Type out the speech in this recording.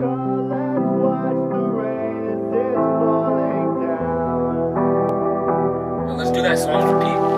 Let's do that song for Pete.